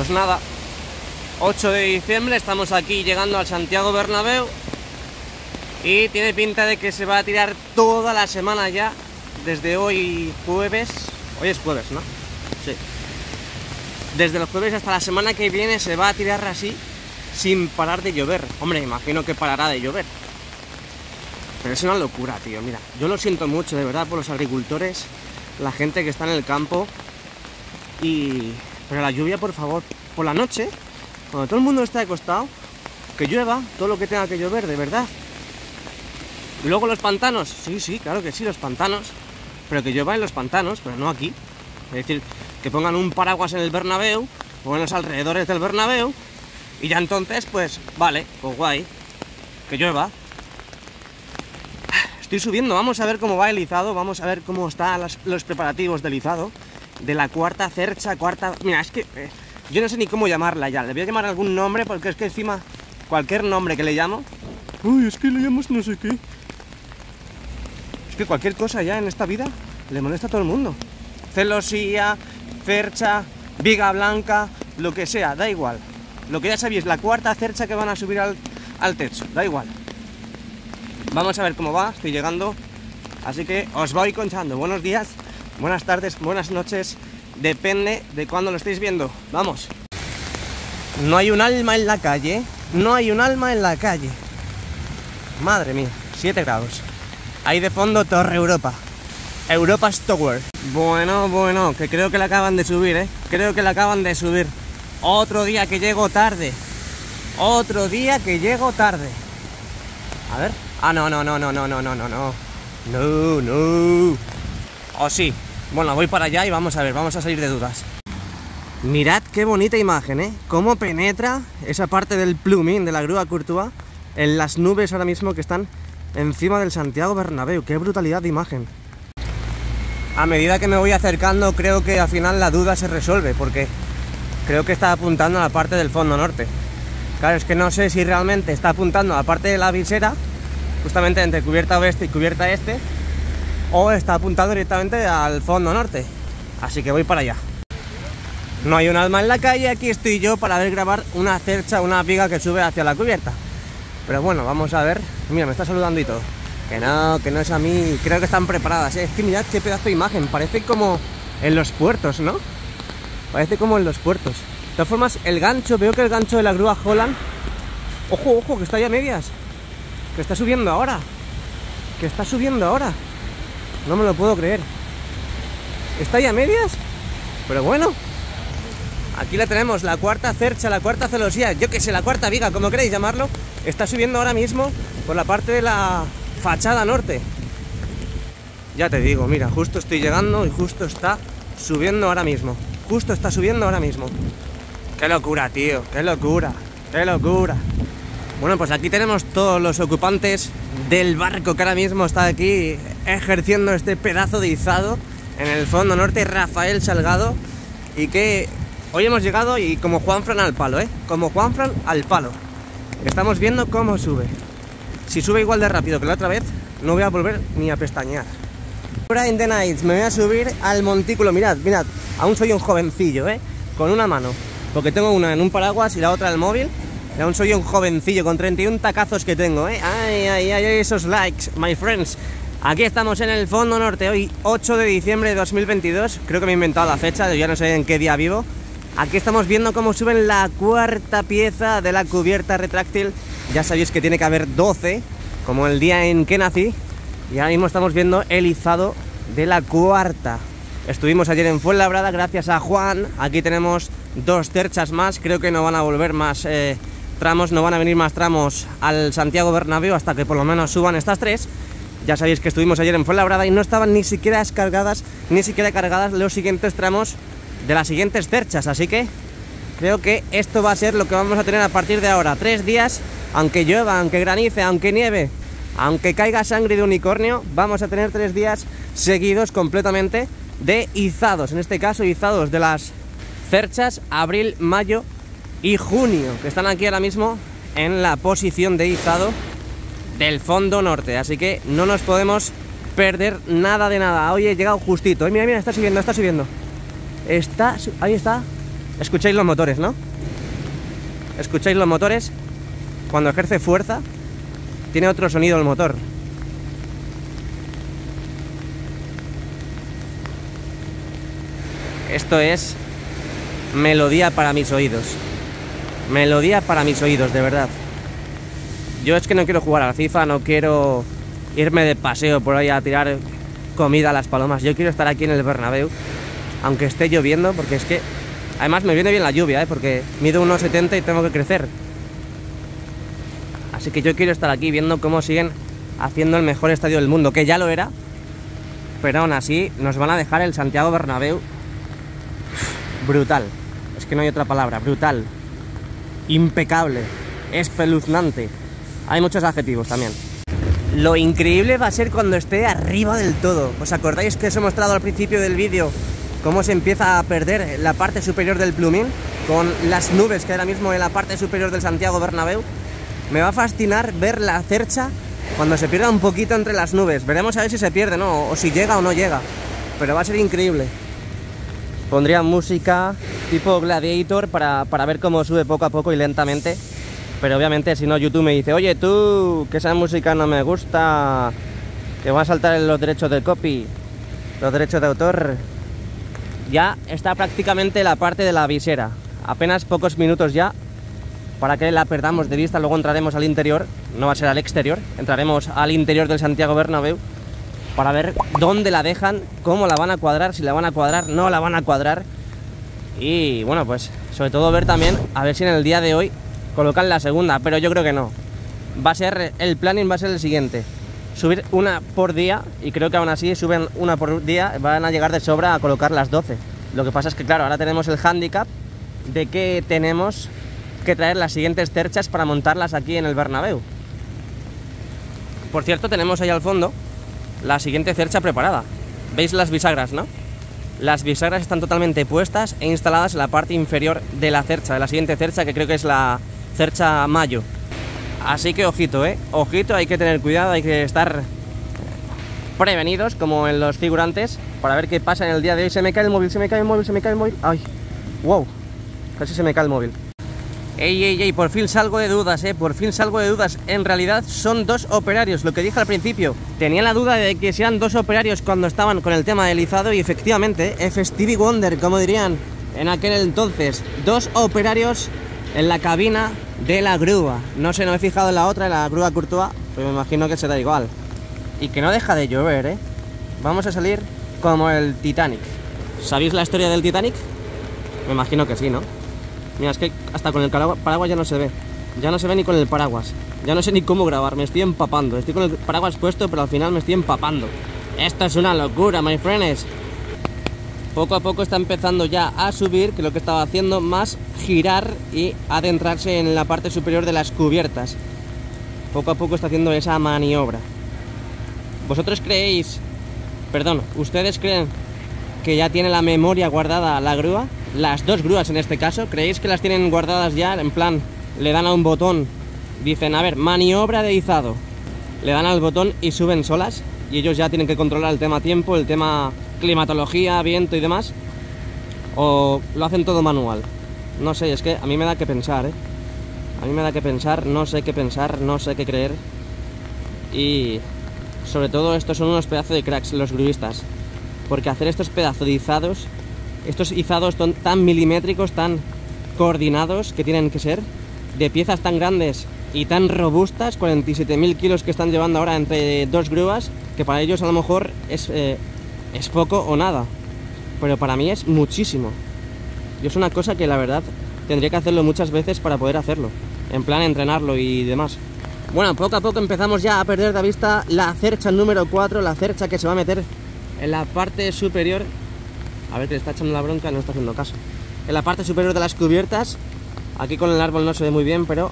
Pues nada, 8 de diciembre, estamos aquí llegando al Santiago Bernabéu y tiene pinta de que se va a tirar toda la semana ya, desde hoy jueves, hoy es jueves, ¿no? Sí. Desde los jueves hasta la semana que viene se va a tirar así, sin parar de llover. Hombre, imagino que parará de llover. Pero es una locura, tío, mira, yo lo siento mucho, de verdad, por los agricultores, la gente que está en el campo y... Pero la lluvia, por favor, por la noche, cuando todo el mundo está acostado, que llueva todo lo que tenga que llover, de verdad. Y luego los pantanos, sí, sí, claro que sí, los pantanos, pero que llueva en los pantanos, pero no aquí. Es decir, que pongan un paraguas en el Bernabéu o en los alrededores del Bernabéu y ya entonces, pues, vale, pues guay, que llueva. Estoy subiendo, vamos a ver cómo va el izado, vamos a ver cómo están los preparativos del izado de la cuarta cercha, cuarta... Mira, es que eh, yo no sé ni cómo llamarla ya. Le voy a llamar algún nombre porque es que encima cualquier nombre que le llamo... Uy, es que le llamas no sé qué. Es que cualquier cosa ya en esta vida le molesta a todo el mundo. Celosía, cercha, viga blanca, lo que sea, da igual. Lo que ya sabéis, la cuarta cercha que van a subir al, al techo, da igual. Vamos a ver cómo va, estoy llegando. Así que os voy conchando. Buenos días buenas tardes, buenas noches, depende de cuándo lo estéis viendo. Vamos. No hay un alma en la calle, no hay un alma en la calle. Madre mía, 7 grados. Ahí de fondo Torre Europa. Europa Tower. Bueno, bueno, que creo que la acaban de subir, ¿eh? Creo que la acaban de subir. Otro día que llego tarde. Otro día que llego tarde. A ver. Ah, no, no, no, no, no, no, no, no, no. No, no. O sí, bueno, voy para allá y vamos a ver, vamos a salir de dudas. Mirad qué bonita imagen, ¿eh? Cómo penetra esa parte del plumín de la grúa Courtois en las nubes ahora mismo que están encima del Santiago Bernabéu. Qué brutalidad de imagen. A medida que me voy acercando, creo que al final la duda se resuelve, porque creo que está apuntando a la parte del fondo norte. Claro, es que no sé si realmente está apuntando a la parte de la visera, justamente entre cubierta oeste y cubierta este, o está apuntando directamente al fondo norte. Así que voy para allá. No hay un alma en la calle, aquí estoy yo para ver grabar una cercha, una viga que sube hacia la cubierta. Pero bueno, vamos a ver. Mira, me está saludando y todo. Que no, que no es a mí. Creo que están preparadas. ¿eh? Es que mirad qué pedazo de imagen. Parece como en los puertos, ¿no? Parece como en los puertos. De todas formas, el gancho, veo que el gancho de la grúa Holland. Ojo, ojo, que está ya a medias. Que está subiendo ahora. Que está subiendo ahora. No me lo puedo creer. ¿Está ahí a medias? Pero bueno. Aquí la tenemos, la cuarta cercha, la cuarta celosía, yo que sé, la cuarta viga, como queréis llamarlo, está subiendo ahora mismo por la parte de la fachada norte. Ya te digo, mira, justo estoy llegando y justo está subiendo ahora mismo. Justo está subiendo ahora mismo. Qué locura, tío, qué locura, qué locura. Bueno, pues aquí tenemos todos los ocupantes del barco que ahora mismo está aquí ejerciendo este pedazo de izado en el fondo norte, Rafael Salgado, y que hoy hemos llegado y como Juanfran al palo, ¿eh? Como Juanfran al palo. Estamos viendo cómo sube. Si sube igual de rápido que la otra vez, no voy a volver ni a pestañear. Ahora in the night me voy a subir al montículo, mirad, mirad, aún soy un jovencillo, ¿eh? Con una mano, porque tengo una en un paraguas y la otra en el móvil y aún soy un jovencillo con 31 tacazos que tengo, ¿eh? Ay, ay, ay, esos likes, my friends. Aquí estamos en el fondo norte, hoy 8 de diciembre de 2022. Creo que me he inventado la fecha, ya no sé en qué día vivo. Aquí estamos viendo cómo suben la cuarta pieza de la cubierta retráctil. Ya sabéis que tiene que haber 12, como el día en que nací. Y ahora mismo estamos viendo el izado de la cuarta. Estuvimos ayer en Fuenlabrada gracias a Juan. Aquí tenemos dos terchas más. Creo que no van a volver más eh, tramos, no van a venir más tramos al Santiago Bernabéu hasta que por lo menos suban estas tres. Ya sabéis que estuvimos ayer en Fuenlabrada y no estaban ni siquiera descargadas, ni siquiera cargadas los siguientes tramos de las siguientes cerchas, así que creo que esto va a ser lo que vamos a tener a partir de ahora. Tres días, aunque llueva, aunque granice, aunque nieve, aunque caiga sangre de unicornio, vamos a tener tres días seguidos completamente de izados, en este caso izados de las cerchas abril, mayo y junio, que están aquí ahora mismo en la posición de izado del fondo norte. Así que no nos podemos perder nada de nada. Hoy he llegado justito. Mira, mira, está subiendo, está subiendo. Está, ahí está. Escucháis los motores, ¿no? Escucháis los motores. Cuando ejerce fuerza, tiene otro sonido el motor. Esto es melodía para mis oídos. Melodía para mis oídos, de verdad. Yo es que no quiero jugar a la FIFA, no quiero irme de paseo por ahí a tirar comida a las palomas. Yo quiero estar aquí en el Bernabéu, aunque esté lloviendo, porque es que... Además me viene bien la lluvia, ¿eh? porque mido 1,70 y tengo que crecer. Así que yo quiero estar aquí viendo cómo siguen haciendo el mejor estadio del mundo, que ya lo era, pero aún así nos van a dejar el Santiago Bernabéu brutal. Es que no hay otra palabra, brutal. Impecable, espeluznante. Hay muchos adjetivos también. Lo increíble va a ser cuando esté arriba del todo. ¿Os acordáis que os he mostrado al principio del vídeo cómo se empieza a perder la parte superior del plumín con las nubes que ahora mismo en la parte superior del Santiago Bernabéu? Me va a fascinar ver la cercha cuando se pierda un poquito entre las nubes. Veremos a ver si se pierde, ¿no? O si llega o no llega. Pero va a ser increíble. Pondría música tipo Gladiator para, para ver cómo sube poco a poco y lentamente pero obviamente si no YouTube me dice, oye tú, que esa música no me gusta, que va a saltar los derechos de copy, los derechos de autor. Ya está prácticamente la parte de la visera, apenas pocos minutos ya, para que la perdamos de vista, luego entraremos al interior, no va a ser al exterior, entraremos al interior del Santiago Bernabéu para ver dónde la dejan, cómo la van a cuadrar, si la van a cuadrar, no la van a cuadrar. Y bueno, pues sobre todo ver también, a ver si en el día de hoy colocar la segunda, pero yo creo que no. Va a ser, el planning va a ser el siguiente. Subir una por día, y creo que aún así suben una por día, van a llegar de sobra a colocar las 12. Lo que pasa es que, claro, ahora tenemos el handicap de que tenemos que traer las siguientes terchas para montarlas aquí en el Bernabéu. Por cierto, tenemos ahí al fondo la siguiente cercha preparada. ¿Veis las bisagras, no? Las bisagras están totalmente puestas e instaladas en la parte inferior de la cercha, de la siguiente cercha, que creo que es la cercha mayo. Así que ojito, ¿eh? Ojito, hay que tener cuidado, hay que estar prevenidos, como en los figurantes, para ver qué pasa en el día de hoy. Se me cae el móvil, se me cae el móvil, se me cae el móvil. ¡Ay! ¡Wow! Casi se me cae el móvil. ¡Ey, ey, ey! Por fin salgo de dudas, ¿eh? Por fin salgo de dudas. En realidad son dos operarios, lo que dije al principio. Tenía la duda de que sean dos operarios cuando estaban con el tema del izado y efectivamente, F. Stevie Wonder, como dirían en aquel entonces. Dos operarios en la cabina de la grúa. No sé, no me he fijado en la otra, en la grúa Courtois, pero me imagino que será igual. Y que no deja de llover, ¿eh? Vamos a salir como el Titanic. ¿Sabéis la historia del Titanic? Me imagino que sí, ¿no? Mira, es que hasta con el paraguas ya no se ve. Ya no se ve ni con el paraguas. Ya no sé ni cómo grabar, me estoy empapando. Estoy con el paraguas puesto, pero al final me estoy empapando. Esto es una locura, my friends poco a poco está empezando ya a subir, que lo que estaba haciendo más girar y adentrarse en la parte superior de las cubiertas. Poco a poco está haciendo esa maniobra. ¿Vosotros creéis, perdón, ustedes creen que ya tiene la memoria guardada la grúa? Las dos grúas en este caso, ¿creéis que las tienen guardadas ya? En plan, le dan a un botón, dicen, a ver, maniobra de izado. Le dan al botón y suben solas y ellos ya tienen que controlar el tema tiempo, el tema climatología, viento y demás, o lo hacen todo manual. No sé, es que a mí me da que pensar, ¿eh? A mí me da que pensar, no sé qué pensar, no sé qué creer. Y sobre todo estos son unos pedazos de cracks los gruistas. Porque hacer estos pedazos de izados, estos izados tan milimétricos, tan coordinados que tienen que ser, de piezas tan grandes y tan robustas, 47.000 kilos que están llevando ahora entre dos grúas, que para ellos a lo mejor es eh, es poco o nada, pero para mí es muchísimo. Y es una cosa que la verdad tendría que hacerlo muchas veces para poder hacerlo, en plan entrenarlo y demás. Bueno, poco a poco empezamos ya a perder de vista la cercha número 4, la cercha que se va a meter en la parte superior. A ver le está echando la bronca, no está haciendo caso. En la parte superior de las cubiertas. Aquí con el árbol no se ve muy bien, pero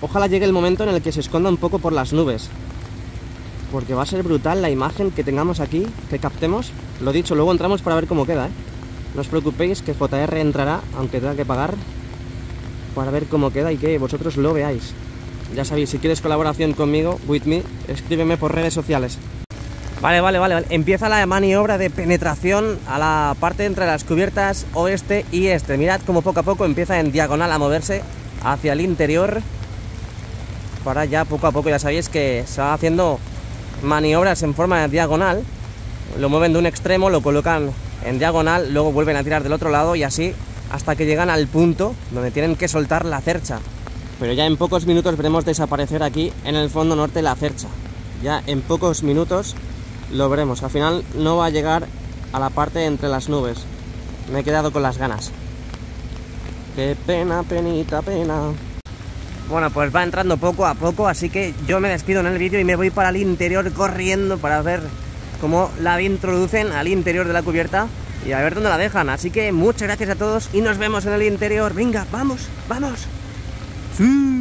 ojalá llegue el momento en el que se esconda un poco por las nubes porque va a ser brutal la imagen que tengamos aquí, que captemos. Lo dicho, luego entramos para ver cómo queda, ¿eh? No os preocupéis que JR entrará, aunque tenga que pagar, para ver cómo queda y que vosotros lo veáis. Ya sabéis, si quieres colaboración conmigo, with me, escríbeme por redes sociales. Vale, vale, vale, vale. Empieza la maniobra de penetración a la parte entre las cubiertas oeste y este. Mirad cómo poco a poco empieza en diagonal a moverse hacia el interior. Para ya poco a poco, ya sabéis que se va haciendo maniobras en forma de diagonal. Lo mueven de un extremo, lo colocan en diagonal, luego vuelven a tirar del otro lado y así hasta que llegan al punto donde tienen que soltar la cercha. Pero ya en pocos minutos veremos desaparecer aquí en el fondo norte la cercha. Ya en pocos minutos lo veremos. Al final no va a llegar a la parte entre las nubes. Me he quedado con las ganas. Qué pena, penita, pena. Bueno, pues va entrando poco a poco, así que yo me despido en el vídeo y me voy para el interior corriendo para ver cómo la introducen al interior de la cubierta y a ver dónde la dejan. Así que muchas gracias a todos y nos vemos en el interior. Venga, vamos, vamos. Sí.